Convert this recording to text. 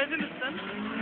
Yemediniz sen.